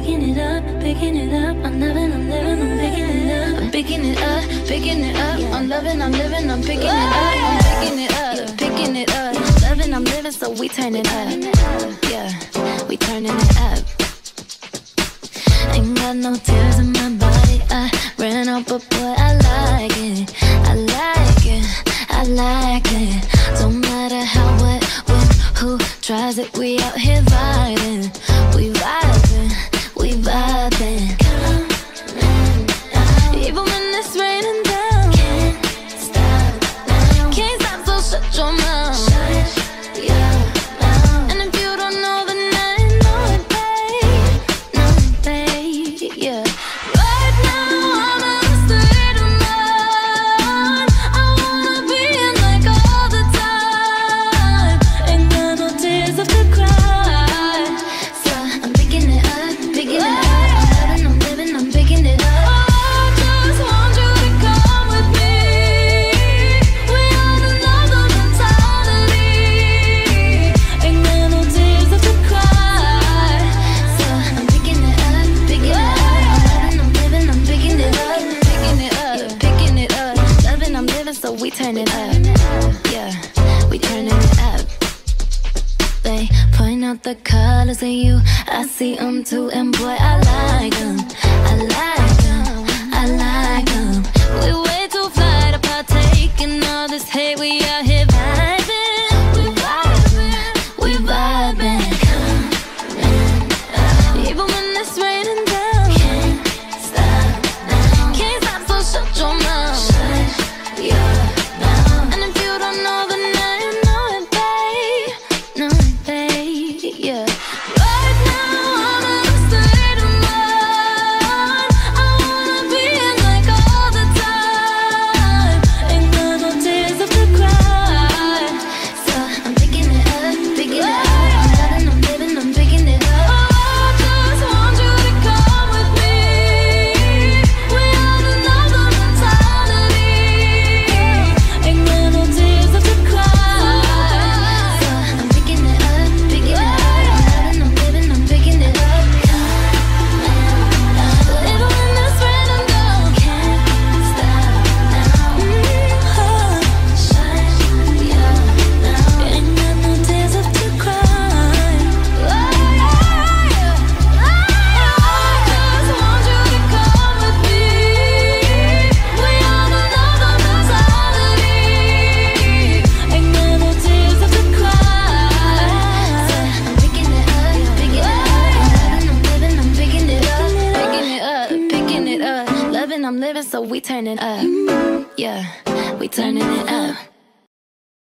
picking it up, picking it up. I'm loving, I'm living, I'm picking it up. I'm picking it up, picking it up. I'm loving, I'm living, I'm picking it up. I'm picking it up, picking it up. Loving, I'm living, so we turning up. Yeah, we turning it up. Ain't got no tears in my body. I ran out, but boy, I like it. I like it. I like it. Don't matter how, what, when, who tries it. We out here vibing. such a mess. we turn it up. Yeah, we turn it up. They point out the colors in you. I see them too, and boy, I like yeah. living, I'm living, so we turning up. Yeah, we turning it up.